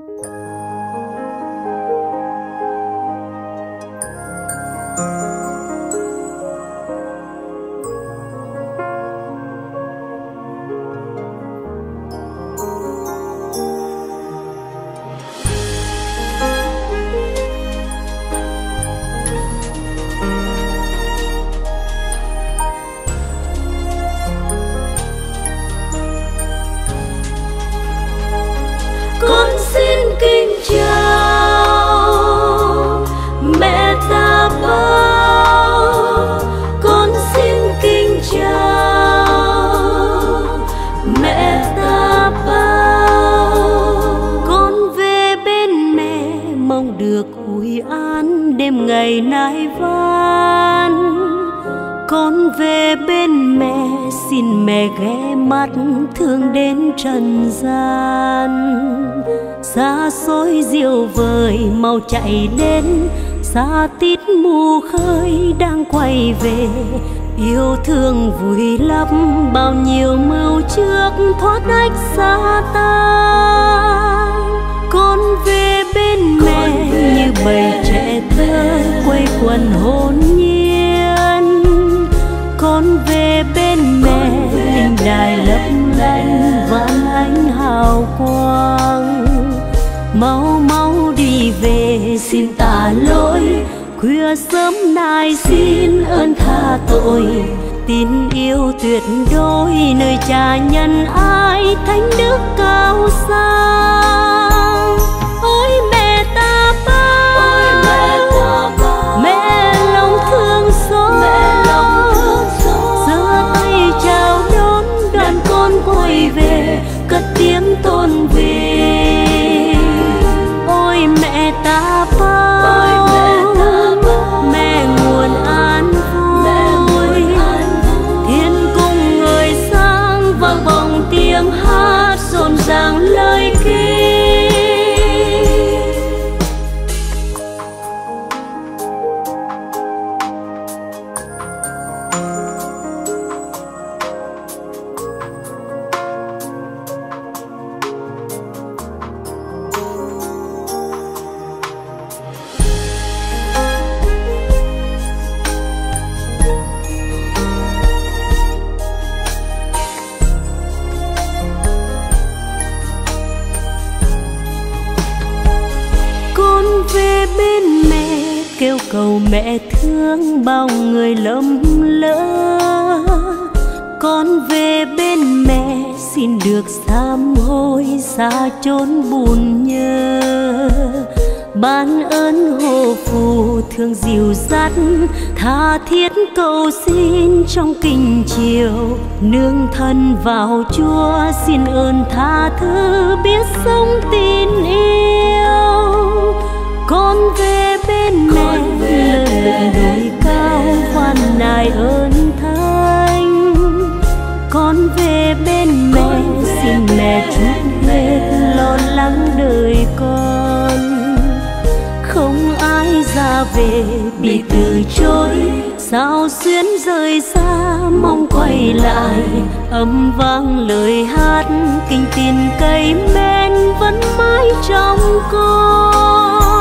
Música ngày nay van. Con về bên mẹ, xin mẹ ghé mắt thương đến trần gian. Xa xôi diệu vời mau chạy đến, xa tít mù khơi đang quay về. Yêu thương vui lắm bao nhiêu mưu trước thoát ách xa ta con về bên mẹ trẻ thơ quay quần hồn nhiên. Con về bên mẹ linh đài lấp lánh vạn ánh hào quang. Mau mau đi về, xin tả lỗi. Khuya sớm nay xin ơn tha tội. Tin yêu tuyệt đối nơi cha nhân ai thánh đức cao sang. Kêu cầu mẹ thương bao người lầm lỡ. Con về bên mẹ xin được sám hối xa chốn buồn nhớ. Ban ơn hộ phù thương dịu dắt, tha thiết cầu xin trong kinh chiều. Nương thân vào chúa xin ơn tha thứ, biết sống tin yêu con về bên mẹ lượn đồi cao khoan nài ơn thánh. Con về bên mẹ xin mẹ chút hết lo lắng đời con. Không ai ra về bị từ chối sao xuyến rời xa mong quay lại. Âm vang lời hát kinh tin cây men vẫn mãi trong con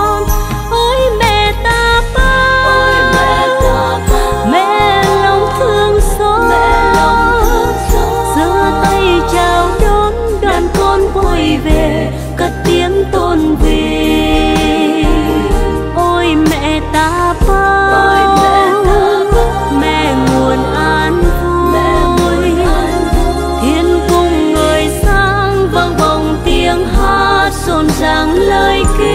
ràng lời kia.